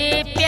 Beep.